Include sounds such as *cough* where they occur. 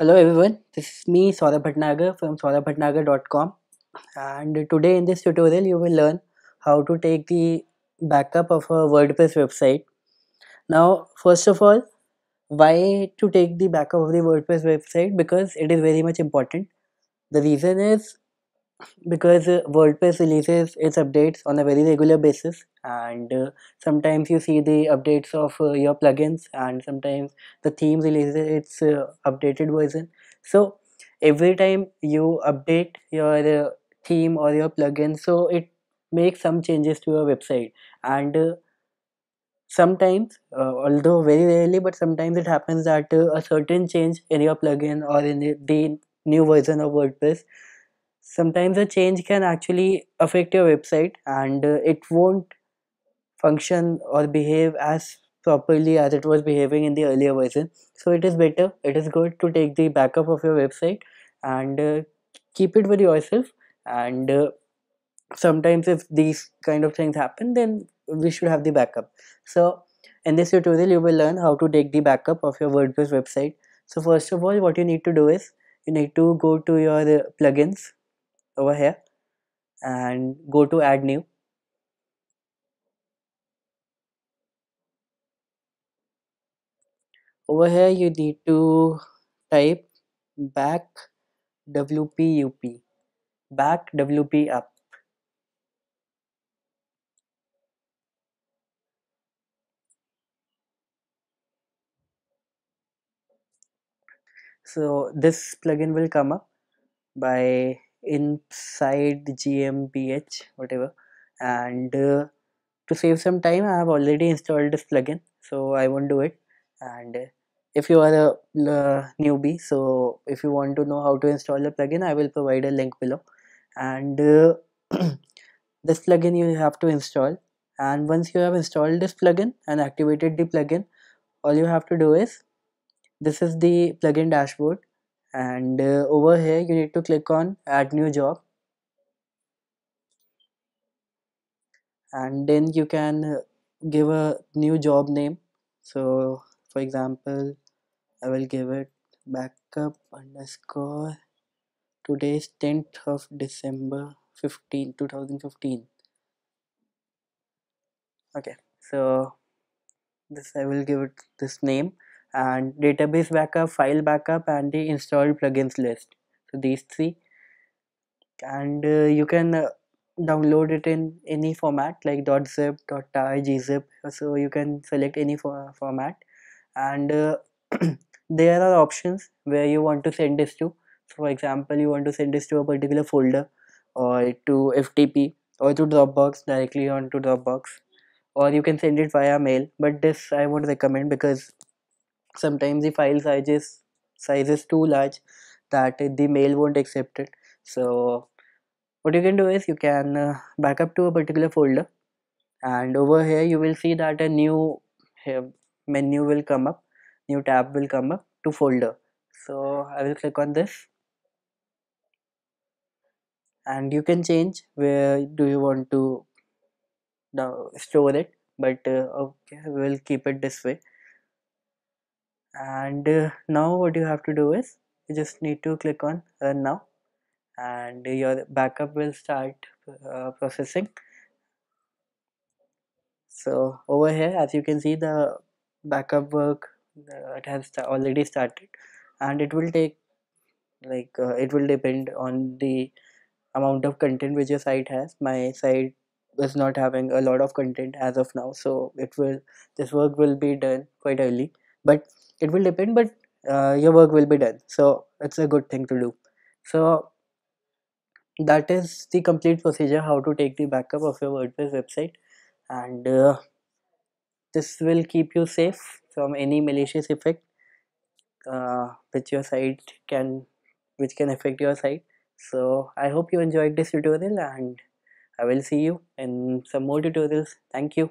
Hello everyone, this is me Saurabh Bhatnagar from saurabhbhatnagar.com and today in this tutorial you will learn how to take the backup of a WordPress website. Now first of all, why to take the backup of the WordPress website? Because it is very much important. The reason is because uh, WordPress releases its updates on a very regular basis and uh, sometimes you see the updates of uh, your plugins and sometimes the theme releases its uh, updated version. So every time you update your uh, theme or your plugin so it makes some changes to your website. And uh, sometimes although very rarely but sometimes it happens that a certain change in your plugin or in the new version of WordPress sometimes a change can actually affect your website and uh, it won't function or behave as properly as it was behaving in the earlier version. So it is better it is good to take the backup of your website and uh, keep it with yourself. And uh, sometimes if these kind of things happen then we should have the backup. So in this tutorial you will learn how to take the backup of your wordpress website. So first of all what you need to do is you need to go to your uh, plugins over here and go to add new. Over here you need to type back wp UP back wp up. So this plugin will come up by Inpsyde gmbh whatever. And uh, to save some time i have already installed this plugin so i won't do it. And uh, if you are a uh, newbie so if you want to know how to install the plugin i will provide a link below. And uh, *clears throat* this plugin you have to install. And once you have installed this plugin and activated the plugin all you have to do is this is the plugin dashboard and uh, over here you need to click on add new job. And then you can uh, give a new job name. So for example I will give it backup underscore today's 10th of December 15 2015 okay so this I will give it this name and database backup file backup and the installed plugins list. So these three. And uh, you can uh, download it in any format like .zip, .tar, gzip. So you can select any for format. And uh, *clears throat* there are options where you want to send this to. For example you want to send this to a particular folder or to FTP or to Dropbox directly onto Dropbox. Or you can send it via mail but this I won't recommend because sometimes the file size is size is too large that the mail won't accept it. So what you can do is you can uh, back up to a particular folder and over here you will see that a new menu will come up new tab will come up to folder. So I will click on this and you can change where do you want to now store it but uh, okay we'll keep it this way and uh, now what you have to do is you just need to click on run now. And your backup will start uh, processing. So over here as you can see the backup work uh, it has already started. And it will take like uh, it will depend on the amount of content which your site has. My site is not having a lot of content as of now so it will this work will be done quite early. But it will depend but uh, your work will be done. So it's a good thing to do. So that is the complete procedure how to take the backup of your wordpress website. And uh, this will keep you safe from any malicious effect uh, which your site can which can affect your site. So i hope you enjoyed this tutorial and i will see you in some more tutorials. Thank you